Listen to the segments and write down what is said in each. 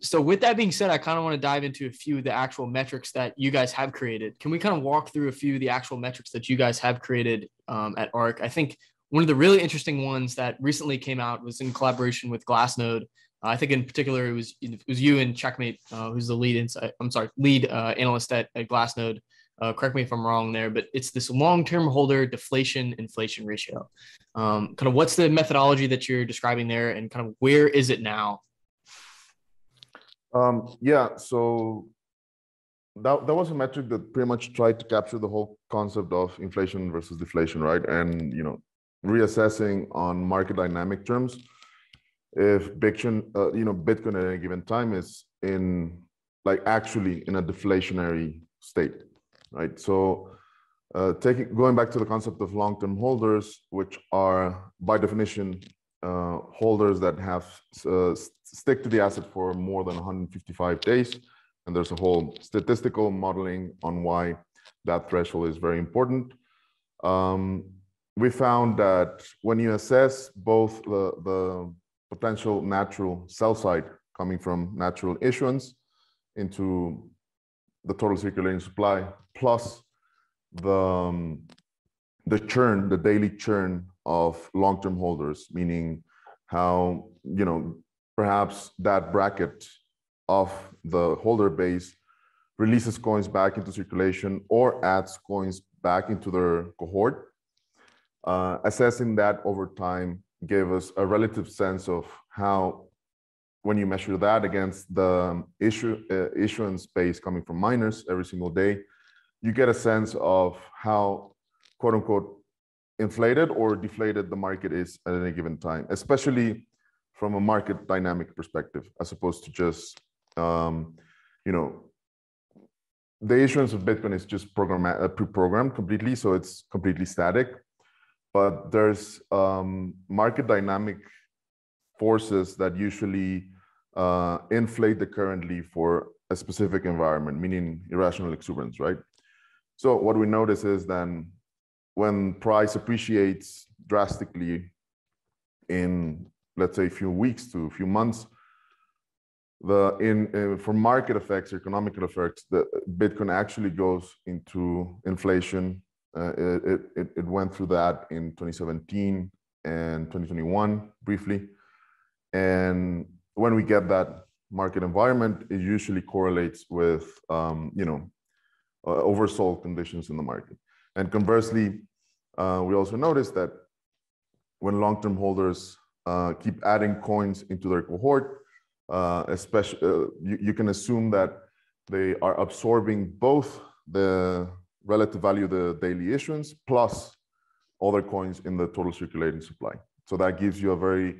So with that being said, I kind of want to dive into a few of the actual metrics that you guys have created. Can we kind of walk through a few of the actual metrics that you guys have created um, at ARK? I think one of the really interesting ones that recently came out was in collaboration with Glassnode. Uh, I think in particular it was it was you and Checkmate, uh, who's the lead insight. I'm sorry, lead uh, analyst at, at Glassnode. Uh, correct me if I'm wrong there, but it's this long-term holder deflation inflation ratio. Um, kind of what's the methodology that you're describing there, and kind of where is it now? Um, yeah, so that, that was a metric that pretty much tried to capture the whole concept of inflation versus deflation, right? And you know, reassessing on market dynamic terms if Bitcoin, uh, you know, Bitcoin at any given time is in like actually in a deflationary state, right? So uh, taking going back to the concept of long-term holders, which are by definition uh, holders that have uh, stick to the asset for more than 155 days. And there's a whole statistical modeling on why that threshold is very important. Um, we found that when you assess both the, the potential natural sell side coming from natural issuance into the total circulating supply, plus the, um, the churn, the daily churn of long-term holders, meaning how, you know, perhaps that bracket of the holder base releases coins back into circulation or adds coins back into their cohort. Uh, assessing that over time gave us a relative sense of how, when you measure that against the issue, uh, issuance base coming from miners every single day, you get a sense of how, quote unquote, inflated or deflated the market is at any given time, especially from a market dynamic perspective, as opposed to just, um, you know, the issuance of Bitcoin is just program uh, pre-programmed completely, so it's completely static. But there's um, market dynamic forces that usually uh, inflate the currently for a specific environment, meaning irrational exuberance, right? So what we notice is then when price appreciates drastically in let's say a few weeks to a few months the in uh, for market effects economical effects the bitcoin actually goes into inflation. Uh, it, it, it went through that in 2017 and 2021 briefly. And when we get that market environment it usually correlates with um, you know uh, oversold conditions in the market and conversely uh, we also noticed that when long-term holders uh, keep adding coins into their cohort, uh, especially uh, you, you, can assume that they are absorbing both the relative value of the daily issuance plus other coins in the total circulating supply. So that gives you a very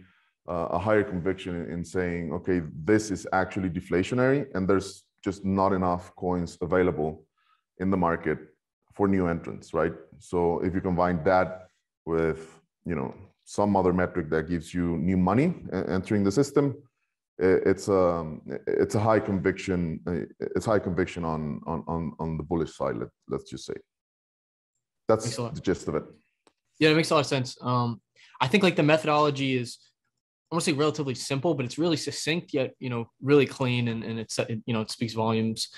uh, a higher conviction in, in saying, okay, this is actually deflationary, and there's just not enough coins available in the market for new entrants, right? So if you combine that with, you know, some other metric that gives you new money entering the system, it's a um, it's a high conviction it's high conviction on on on, on the bullish side. Let, let's just say that's the gist of it. Yeah, it makes a lot of sense. Um, I think like the methodology is I want to say relatively simple, but it's really succinct yet you know really clean and, and it's you know it speaks volumes.